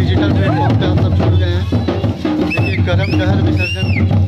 Digital platform पे हम सब जुड़ गए हैं। देखिए गर्म डहर विसर्जन।